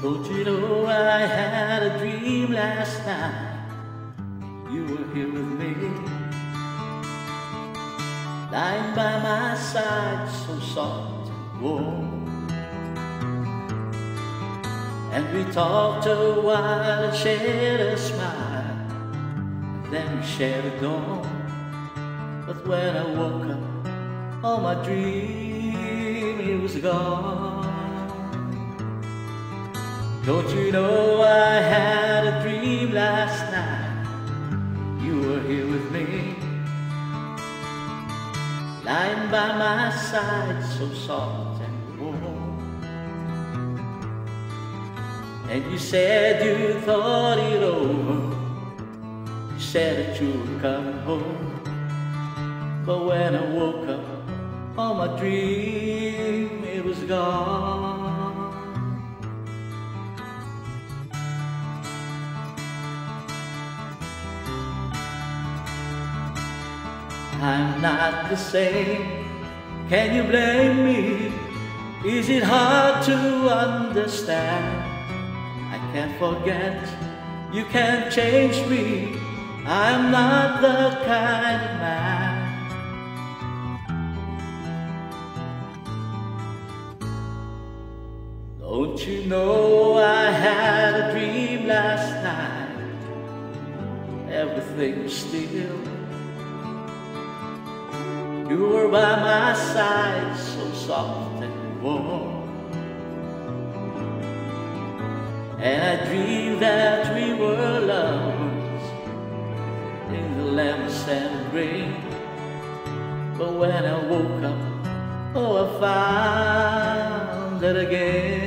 Don't you know I had a dream last night? You were here with me, lying by my side, so soft and warm. And we talked a while and shared a smile, and then we shared a dawn. But when I woke up, all my dream was gone. Don't you know I had a dream last night? You were here with me, lying by my side, so soft and warm. And you said you thought it over. You said that you were coming home. But when I woke up, all my dream it was gone. I'm not the same. Can you blame me? Is it hard to understand? I can't forget, you can't change me. I'm not the kind of man. Don't you know I had a dream last night? Everything was still. You were by my side, so soft and warm. And I dreamed that we were lovers in the lamps and rain. But when I woke up, oh, I found that again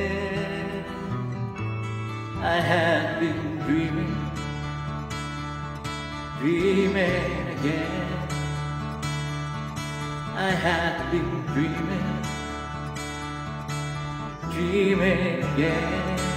I had been dreaming, dreaming again.